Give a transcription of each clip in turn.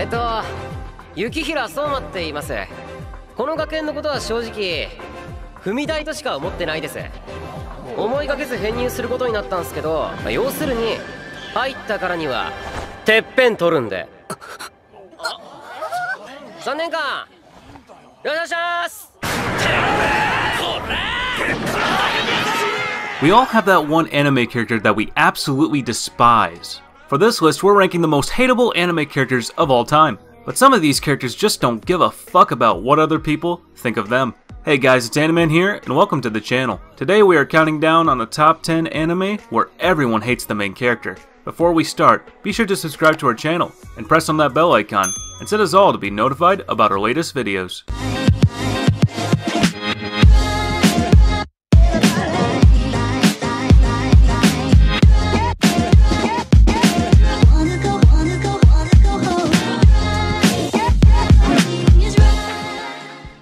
えっと雪平相馬って言います。この学園のことは正直踏み台としか思ってないです。思いがけず編入することになったんすけどまあ要するに入ったからにはてっぺん取るんで。3年間よろしくお願いします。We all have that one anime character that we absolutely despise. For this list, we're ranking the most hateable anime characters of all time. But some of these characters just don't give a fuck about what other people think of them. Hey guys, it's Animan here, and welcome to the channel. Today we are counting down on the top 10 anime where everyone hates the main character. Before we start, be sure to subscribe to our channel, and press on that bell icon, and set us all to be notified about our latest videos.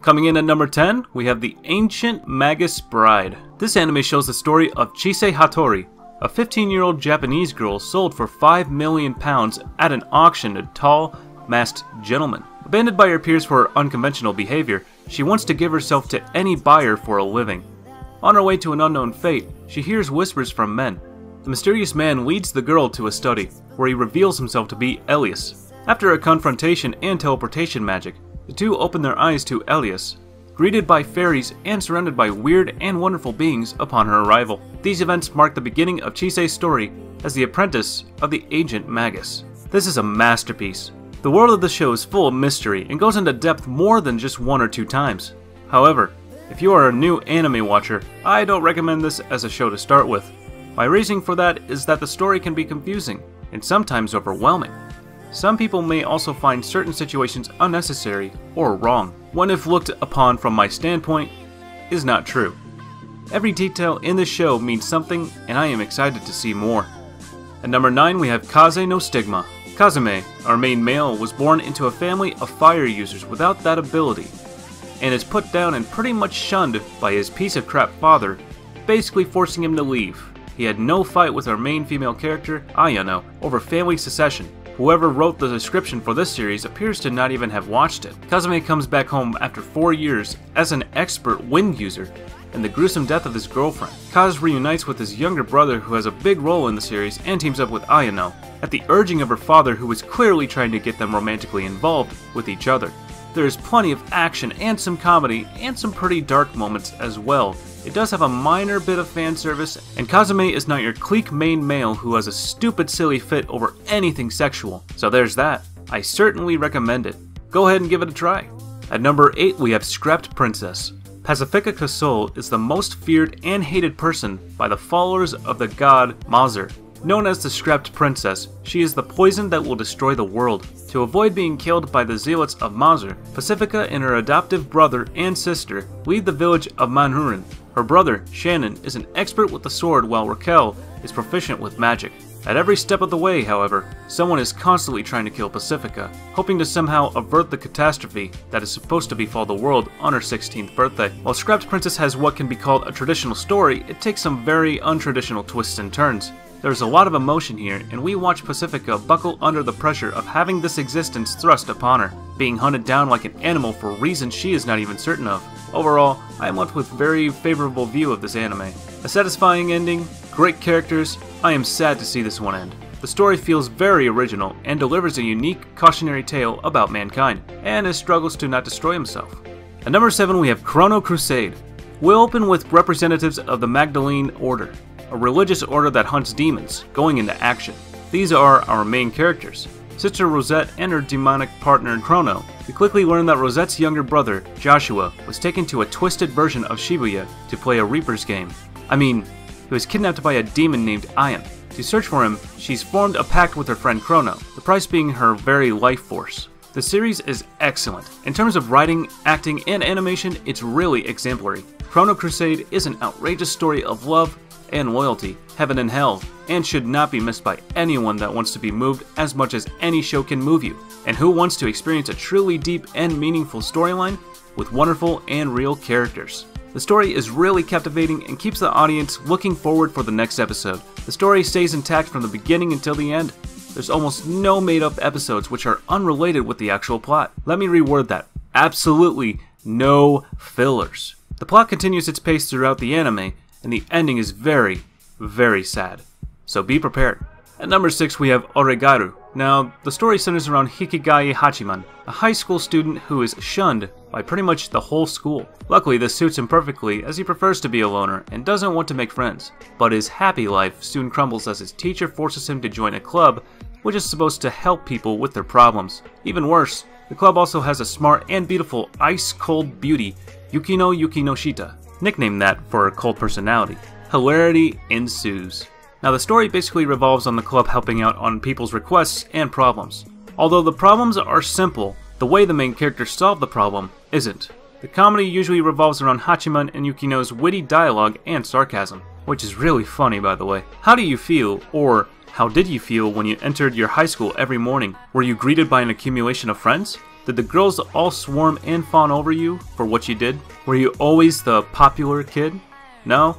Coming in at number 10, we have The Ancient Magus Bride. This anime shows the story of Chise Hattori, a 15 year old Japanese girl sold for 5 million pounds at an auction to tall, masked gentlemen. Abandoned by her peers for her unconventional behavior, she wants to give herself to any buyer for a living. On her way to an unknown fate, she hears whispers from men. The mysterious man leads the girl to a study, where he reveals himself to be Elias. After a confrontation and teleportation magic, the two open their eyes to Elias, greeted by fairies and surrounded by weird and wonderful beings upon her arrival. These events mark the beginning of Chise's story as the apprentice of the Ancient Magus. This is a masterpiece. The world of the show is full of mystery and goes into depth more than just one or two times. However, if you are a new anime watcher, I don't recommend this as a show to start with. My reasoning for that is that the story can be confusing and sometimes overwhelming. Some people may also find certain situations unnecessary or wrong, when if looked upon from my standpoint, is not true. Every detail in the show means something, and I am excited to see more. At number 9, we have Kaze no Stigma. Kazuma, our main male, was born into a family of fire users without that ability, and is put down and pretty much shunned by his piece of crap father, basically forcing him to leave. He had no fight with our main female character, Ayano, over family secession. Whoever wrote the description for this series appears to not even have watched it. Kazuma comes back home after four years as an expert wind user and the gruesome death of his girlfriend. Kaz reunites with his younger brother who has a big role in the series and teams up with Ayano, at the urging of her father who was clearly trying to get them romantically involved with each other. There is plenty of action and some comedy and some pretty dark moments as well. It does have a minor bit of fan service, and Kazuma is not your clique main male who has a stupid silly fit over anything sexual. So there's that. I certainly recommend it. Go ahead and give it a try. At number 8 we have Scrapped Princess. Pacifica Casull is the most feared and hated person by the followers of the god Mauser. Known as the Scrapped Princess, she is the poison that will destroy the world. To avoid being killed by the zealots of Mauser, Pacifica and her adoptive brother and sister leave the village of Manhurin. Her brother, Shannon, is an expert with the sword while Raquel is proficient with magic. At every step of the way, however, someone is constantly trying to kill Pacifica, hoping to somehow avert the catastrophe that is supposed to befall the world on her 16th birthday. While Scrapped Princess has what can be called a traditional story, it takes some very untraditional twists and turns. There's a lot of emotion here, and we watch Pacifica buckle under the pressure of having this existence thrust upon her, being hunted down like an animal for reasons she is not even certain of. Overall, I am left with very favorable view of this anime. A satisfying ending, great characters, I am sad to see this one end. The story feels very original and delivers a unique cautionary tale about mankind, and his struggles to not destroy himself. At number 7 we have Chrono Crusade. We'll open with representatives of the Magdalene Order, a religious order that hunts demons, going into action. These are our main characters. Sister Rosette and her demonic partner Chrono. We quickly learn that Rosette's younger brother, Joshua, was taken to a twisted version of Shibuya to play a Reaper's game. I mean, he was kidnapped by a demon named Aion. To search for him, she's formed a pact with her friend Chrono, the price being her very life force. The series is excellent. In terms of writing, acting, and animation, it's really exemplary. Chrono Crusade is an outrageous story of love and loyalty, heaven and hell, and should not be missed by anyone that wants to be moved as much as any show can move you, and who wants to experience a truly deep and meaningful storyline with wonderful and real characters. The story is really captivating and keeps the audience looking forward for the next episode. The story stays intact from the beginning until the end. There's almost no made up episodes which are unrelated with the actual plot. Let me reword that. Absolutely no fillers. The plot continues its pace throughout the anime, and the ending is very, very sad. So be prepared. At number 6 we have Oregaru. Now, the story centers around Hikigai Hachiman, a high school student who is shunned by pretty much the whole school. Luckily, this suits him perfectly as he prefers to be a loner and doesn't want to make friends. But his happy life soon crumbles as his teacher forces him to join a club which is supposed to help people with their problems. Even worse, the club also has a smart and beautiful ice cold beauty, Yukino Yukinoshita, nicknamed that for her cold personality. Hilarity ensues. Now, the story basically revolves on the club helping out on people's requests and problems. Although the problems are simple, the way the main characters solve the problem isn't. The comedy usually revolves around Hachiman and Yukino's witty dialogue and sarcasm, which is really funny by the way. How do you feel, or how did you feel when you entered your high school every morning? Were you greeted by an accumulation of friends? Did the girls all swarm and fawn over you for what you did? Were you always the popular kid? No?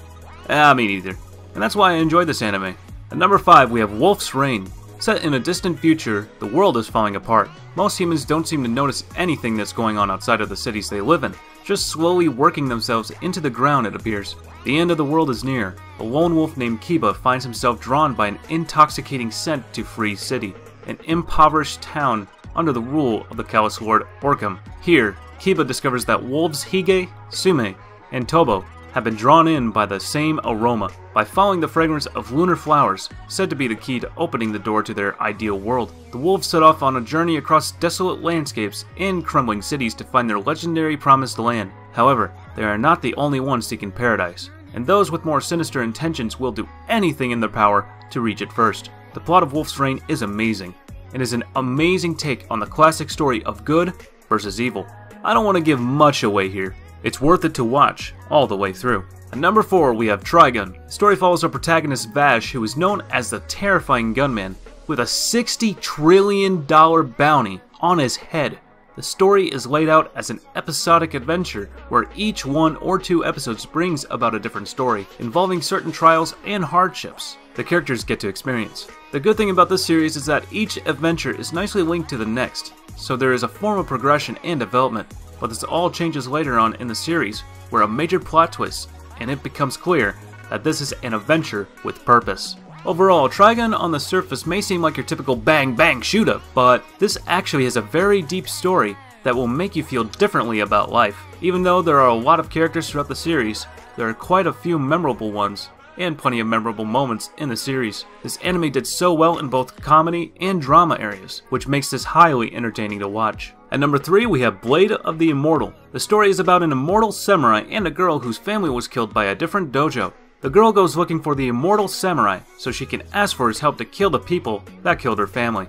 Ah, me neither. And that's why I enjoy this anime. At number 5, we have Wolf's Rain. Set in a distant future, the world is falling apart. Most humans don't seem to notice anything that's going on outside of the cities they live in, just slowly working themselves into the ground, it appears. The end of the world is near. A lone wolf named Kiba finds himself drawn by an intoxicating scent to Free City, an impoverished town under the rule of the callous lord Orkham. Here, Kiba discovers that wolves Hige, Tsume, and Tobo have been drawn in by the same aroma by following the fragrance of lunar flowers, said to be the key to opening the door to their ideal world. The wolves set off on a journey across desolate landscapes and crumbling cities to find their legendary promised land. However, they are not the only ones seeking paradise, and those with more sinister intentions will do anything in their power to reach it first. The plot of Wolf's Rain is amazing. And is an amazing take on the classic story of good versus evil. I don't want to give much away here, it's worth it to watch all the way through. At number 4, we have Trigun. The story follows our protagonist Vash, who is known as the terrifying gunman, with a $60 trillion bounty on his head. The story is laid out as an episodic adventure where each one or two episodes brings about a different story, involving certain trials and hardships the characters get to experience. The good thing about this series is that each adventure is nicely linked to the next, so there is a form of progression and development, but this all changes later on in the series, where a major plot twist, and it becomes clear that this is an adventure with purpose. Overall, Trigun on the surface may seem like your typical bang bang shoot up, but this actually has a very deep story that will make you feel differently about life. Even though there are a lot of characters throughout the series, there are quite a few memorable ones, and plenty of memorable moments in the series. This anime did so well in both comedy and drama areas, which makes this highly entertaining to watch. At number 3, we have Blade of the Immortal. The story is about an immortal samurai and a girl whose family was killed by a different dojo. The girl goes looking for the immortal samurai so she can ask for his help to kill the people that killed her family.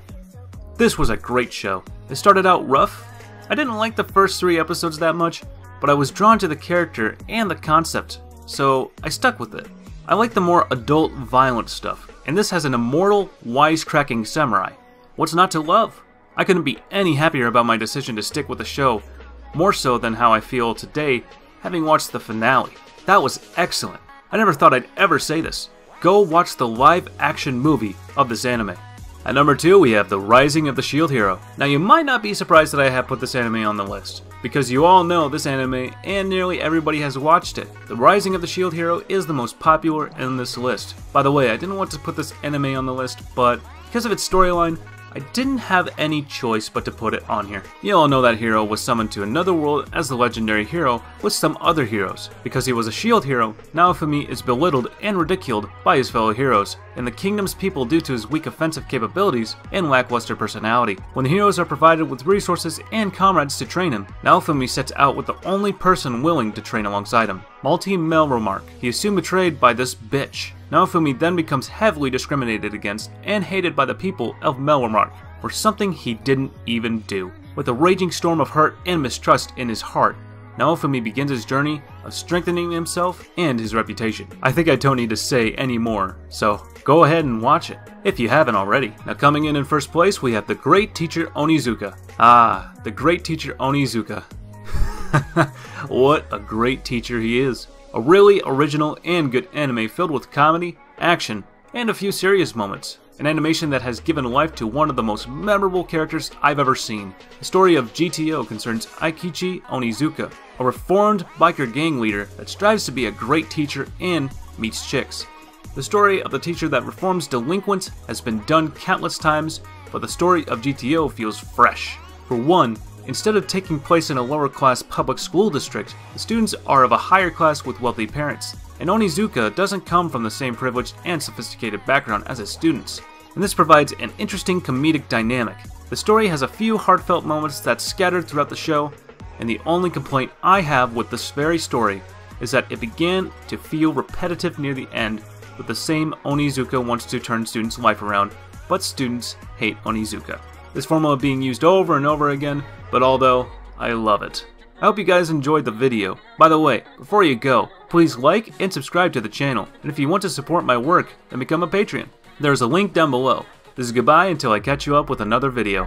This was a great show. It started out rough. I didn't like the first three episodes that much, but I was drawn to the character and the concept, so I stuck with it. I like the more adult, violent stuff, and this has an immortal, wisecracking samurai. What's not to love? I couldn't be any happier about my decision to stick with the show, more so than how I feel today having watched the finale. That was excellent. I never thought I'd ever say this. Go watch the live action movie of this anime. At number 2, we have The Rising of the Shield Hero. Now, you might not be surprised that I have put this anime on the list, because you all know this anime and nearly everybody has watched it. The Rising of the Shield Hero is the most popular in this list. By the way, I didn't want to put this anime on the list, but because of its storyline, I didn't have any choice but to put it on here. You all know that hero was summoned to another world as the legendary hero with some other heroes. Because he was a shield hero, Naofumi is belittled and ridiculed by his fellow heroes, and the kingdom's people due to his weak offensive capabilities and lackluster personality. When the heroes are provided with resources and comrades to train him, Naofumi sets out with the only person willing to train alongside him, Malty Melromark. He is soon betrayed by this bitch, Naofumi then becomes heavily discriminated against and hated by the people of Melromark for something he didn't even do. With a raging storm of hurt and mistrust in his heart, Naofumi begins his journey of strengthening himself and his reputation. I think I don't need to say any more, so go ahead and watch it, if you haven't already. Now coming in in first place, we have the great teacher Onizuka. Ah, the great teacher Onizuka. what a great teacher he is. A really original and good anime filled with comedy, action, and a few serious moments. an animation that has given life to one of the most memorable characters I've ever seen. The story of GTO concerns Eikichi Onizuka, a reformed biker gang leader that strives to be a great teacher and meets chicks. The story of the teacher that reforms delinquents has been done countless times, but the story of GTO feels fresh. For one, instead of taking place in a lower class public school district, the students are of a higher class with wealthy parents, and Onizuka doesn't come from the same privileged and sophisticated background as his students, and this provides an interesting comedic dynamic. The story has a few heartfelt moments that's scattered throughout the show, and the only complaint I have with this very story is that it began to feel repetitive near the end with the same Onizuka wants to turn students' life around, but students hate Onizuka. This formula being used over and over again, but although I love it. I hope you guys enjoyed the video. By the way, before you go, please like and subscribe to the channel, and if you want to support my work, then become a Patreon. There's a link down below. This is goodbye until I catch you up with another video.